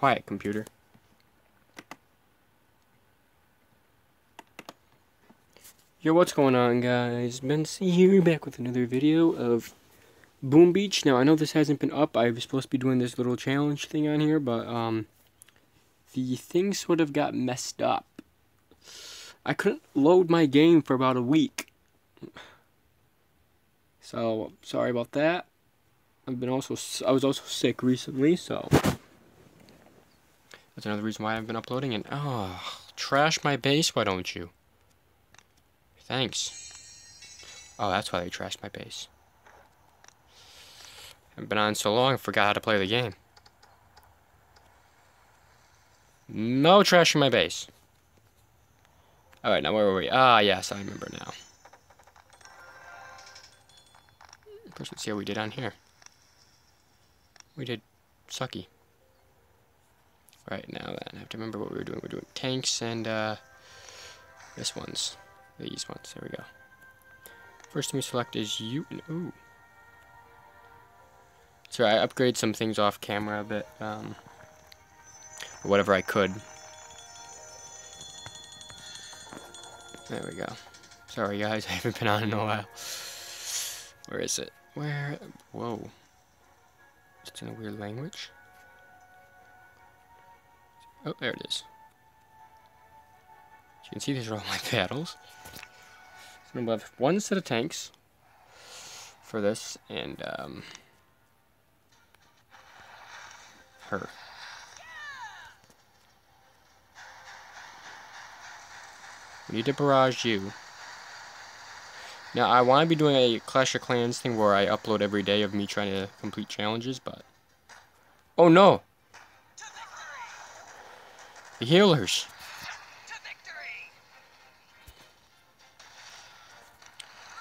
Quiet, computer. Yo, what's going on, guys? Ben here, back with another video of Boom Beach. Now, I know this hasn't been up. I was supposed to be doing this little challenge thing on here, but, um, the thing sort of got messed up. I couldn't load my game for about a week. So, sorry about that. I've been also, I was also sick recently, so. That's another reason why I've been uploading, and, oh, trash my base, why don't you? Thanks. Oh, that's why they trashed my base. I've been on so long, I forgot how to play the game. No trashing my base. Alright, now where were we? Ah, yes, I remember now. First, let's see how we did on here. We did sucky. Right, now then, I have to remember what we were doing. We're doing tanks and, uh, this one's. These ones. There we go. First thing we select is you. Ooh. So I upgrade some things off camera a bit. Um, whatever I could. There we go. Sorry guys, I haven't been on in a while. Where is it? Where? Whoa. It's in a weird language. Oh, there it is. As you can see, these are all my paddles. So I'm have one set of tanks for this, and um, her. We need to barrage you. Now, I want to be doing a Clash of Clans thing where I upload every day of me trying to complete challenges, but... Oh, no! The healers!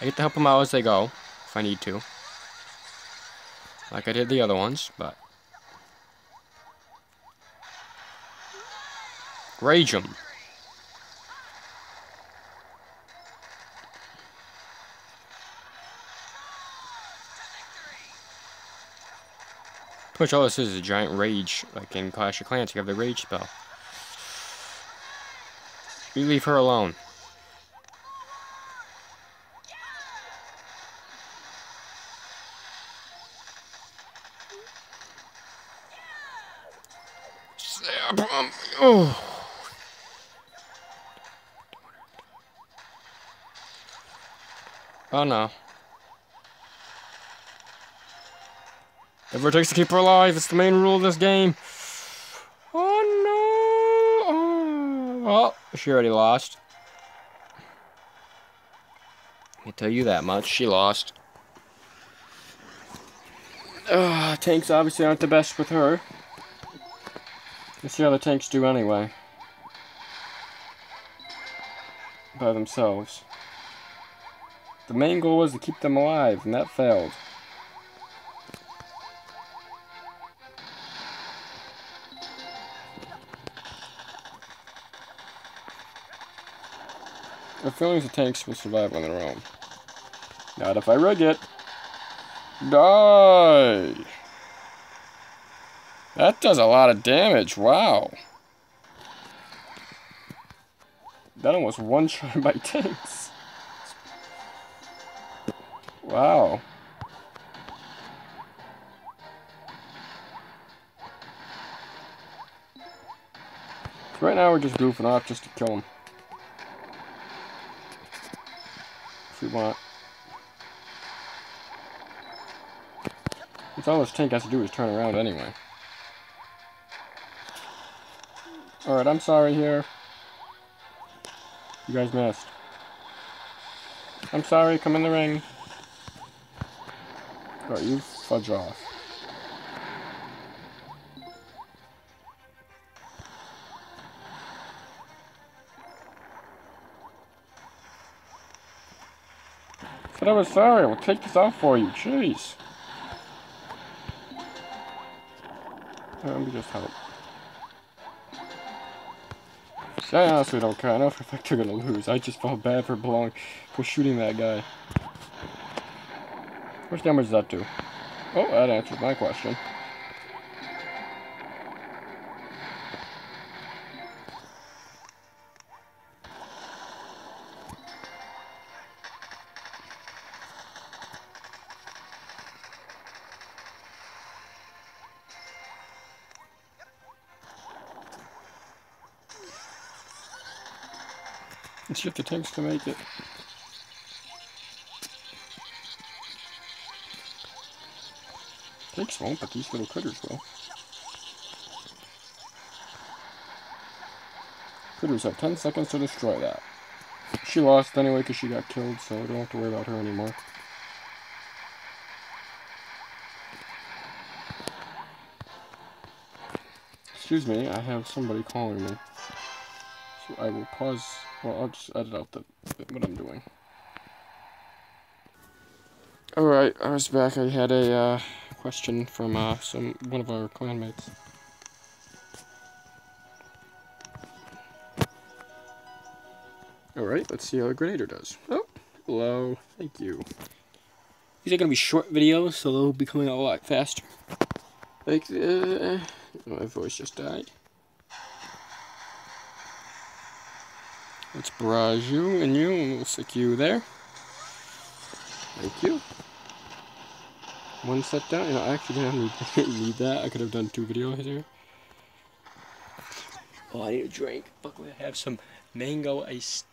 I get to help them out as they go, if I need to. Like I did the other ones, but... Rage them. Pretty much all this is a giant rage, like in Clash of Clans, you have the rage spell. You leave her alone. Oh. Oh no. Never takes to keep her alive. It's the main rule of this game. Oh no. Oh, well, she already lost. I can tell you that much. She lost. Uh, tanks obviously aren't the best with her. Let's see how the tanks do anyway. By themselves. The main goal was to keep them alive, and that failed. Feelings the tanks will survive on their own. Not if I rig it. Die! That does a lot of damage. Wow. That almost one shot by tanks. Wow. Right now we're just goofing off just to kill him. Want. That's all this tank has to do is turn around anyway. Alright, I'm sorry here. You guys missed. I'm sorry, come in the ring. Alright, you fudge off. Said I was sorry, I will take this off for you, jeez. Let me just help. I honestly don't care. I know for a fact they're gonna lose. I just felt bad for belong for shooting that guy. How much damage does that do? Oh, that answers my question. If the tanks can make it. Tanks won't, but these little critters will. Critters have 10 seconds to destroy that. She lost anyway because she got killed, so I don't have to worry about her anymore. Excuse me, I have somebody calling me. So I will pause, well I'll just edit out the, what I'm doing. Alright, I was back. I had a uh, question from uh, some one of our clanmates. Alright, let's see how a Grenadier does. Oh, hello. Thank you. These are going to be short videos, so they'll be coming out a lot faster. Like, uh, my voice just died. Let's barrage you and you, and we'll stick you there. Thank you. One set down, you know, I actually didn't need, need that. I could have done two videos here. Oh, I need a drink. Luckily, I have some mango ice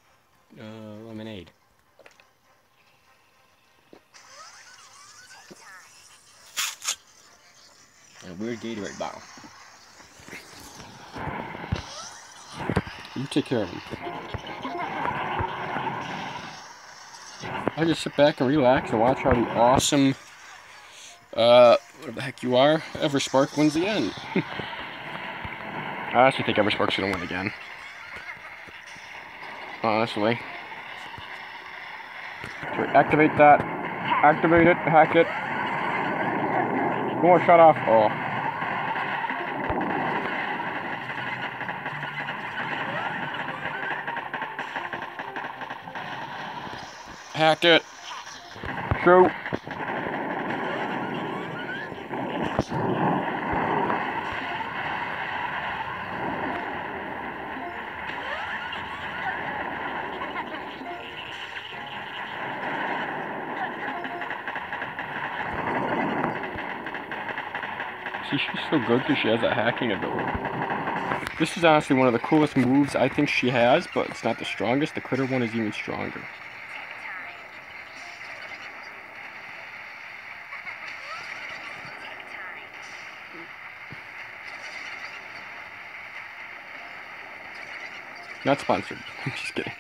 uh, lemonade. And a weird Gatorade bottle. You take care of him. I just sit back and relax and watch how the awesome, uh, what the heck you are, Everspark wins again. I actually think Everspark's gonna win again honestly. activate that. Activate it, hack it. One More shut off. Oh. Hack it. Shoot. See, she's so good because she has a hacking ability. This is honestly one of the coolest moves I think she has, but it's not the strongest. The critter one is even stronger. Not sponsored. I'm just kidding.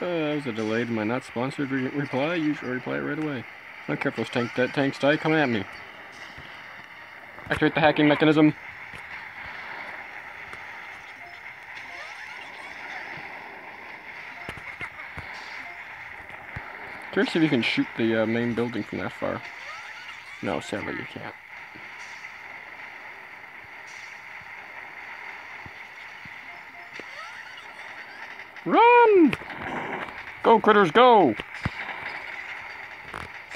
Uh, that was a delayed my not sponsored re reply. You should reply it right away. I don't care if those tank that tanks die. Come at me. Activate the hacking mechanism. Curious if you can shoot the uh, main building from that far. No, sadly you can't. Run! Go, critters, go!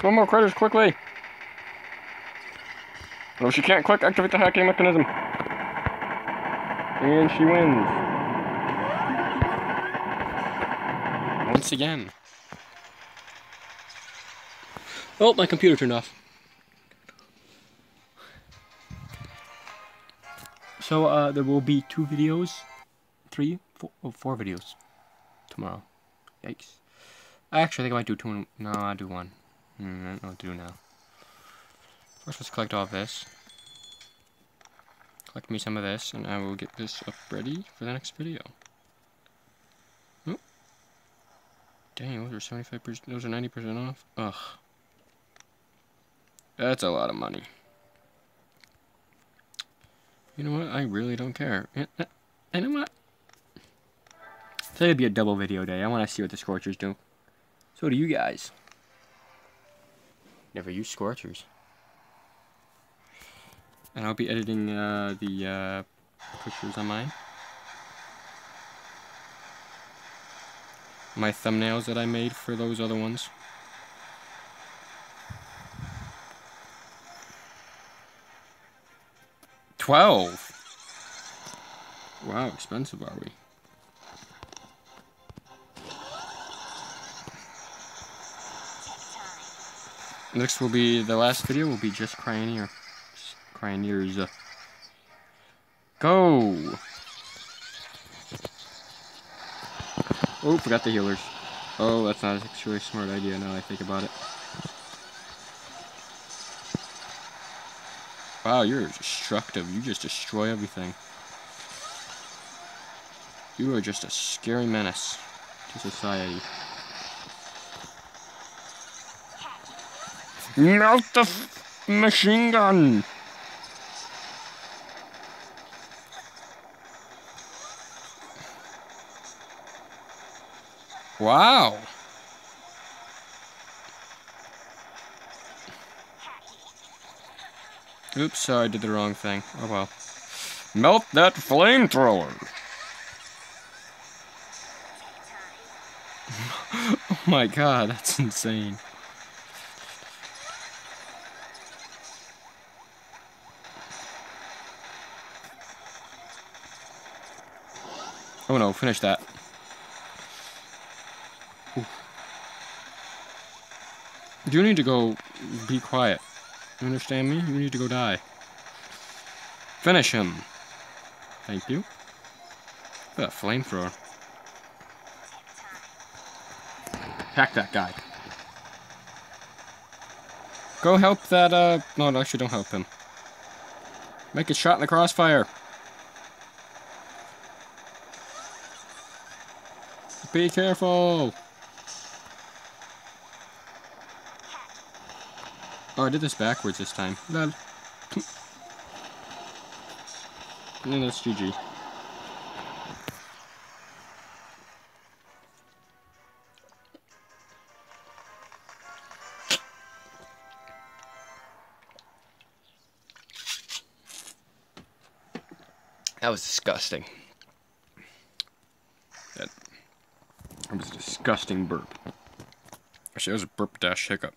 One more critters, quickly! No, she can't quick activate the hacking mechanism. And she wins. Once again. Oh, my computer turned off. So, uh, there will be two videos. Three? Four, oh, four videos. Tomorrow. Yikes. I actually, I think I might do two. No, I'll do one. I don't know what to do now. First, let's collect all this. Collect me some of this, and I will get this up ready for the next video. Dang, those are 75%, those are 90% off? Ugh. That's a lot of money. You know what? I really don't care. You know what? Today would be a double video day. I want to see what the Scorchers do. So do you guys. Never use Scorchers. And I'll be editing uh, the uh, pictures on mine. My thumbnails that I made for those other ones. Twelve! Wow, expensive are we? Next will be, the last video will be just Cryoneer. Cryoneers. Uh, go! Oh, forgot the healers. Oh, that's not actually a smart idea now I think about it. Wow, you're destructive. You just destroy everything. You are just a scary menace to society. Melt the machine gun! Wow! Oops, sorry, I did the wrong thing. Oh well. Melt that flamethrower! oh my god, that's insane. Oh no, finish that. Ooh. You need to go be quiet. You understand me? You need to go die. Finish him. Thank you. That flamethrower. Hack that guy. Go help that, uh... No, no, actually don't help him. Make a shot in the crossfire. Be careful! Oh, I did this backwards this time. Lol. and that's GG. That was disgusting. That, that was a disgusting burp. Actually, that was a burp dash hiccup.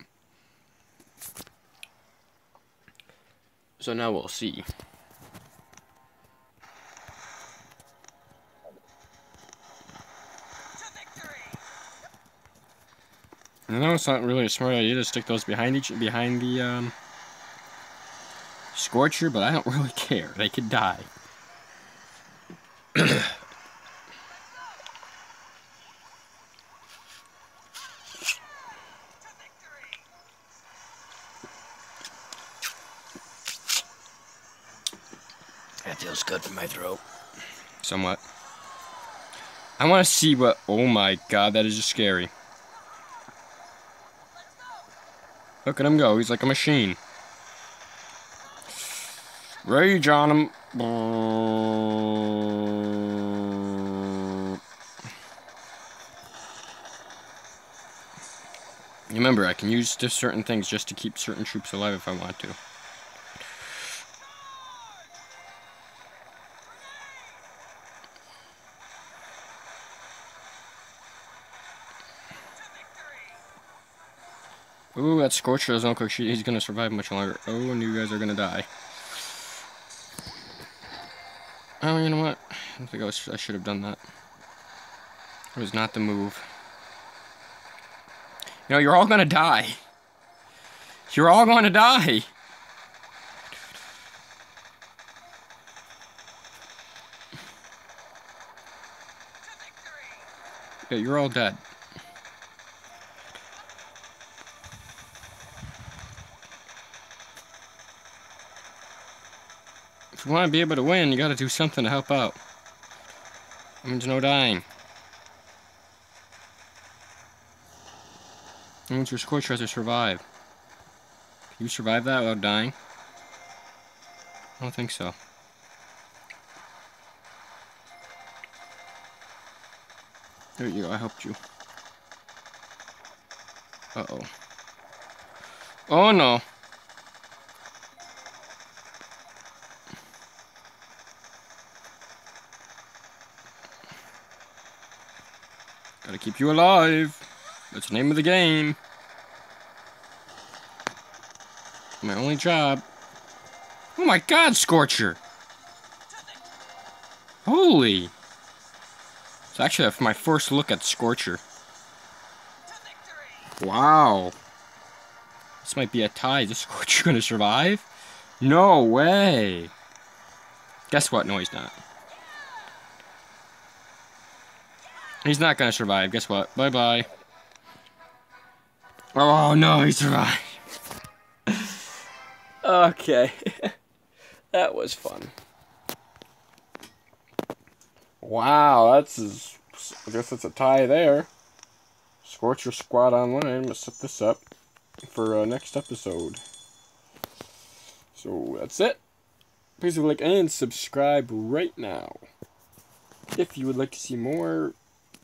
So now we'll see. I know it's not really a smart idea to stick those behind each behind the um, Scorcher, but I don't really care. They could die. That feels good for my throat. Somewhat. I want to see what... Oh my god, that is just scary. Look at him go. He's like a machine. Rage on him. Remember, I can use certain things just to keep certain troops alive if I want to. Ooh, that Scorcher doesn't look like he's gonna survive much longer. Oh, and you guys are gonna die. Oh, you know what? I think I, was, I should have done that. It was not the move. You know, you're all gonna die. You're all gonna die. Yeah, you're all dead. You want to be able to win, you got to do something to help out. That means no dying. That means your score tries to survive. Can you survive that without dying? I don't think so. There you go, I helped you. Uh-oh. Oh no! Gotta keep you alive. That's the name of the game. My only job. Oh my god, Scorcher! Holy! It's actually my first look at Scorcher. Wow. This might be a tie. Is this Scorcher gonna survive? No way! Guess what? No, he's not. He's not gonna survive. Guess what? Bye bye. Oh no, he survived. okay. that was fun. Wow, that's I guess that's a tie there. Scorcher Squad Online. I'm gonna set this up for uh, next episode. So that's it. Please like and subscribe right now. If you would like to see more,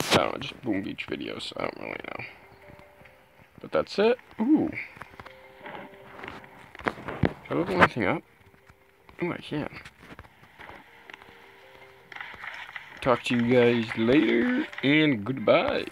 I don't know, just Boom Beach videos. I don't really know. But that's it. Ooh. Can I level anything up? Oh, I can. Talk to you guys later, and goodbye.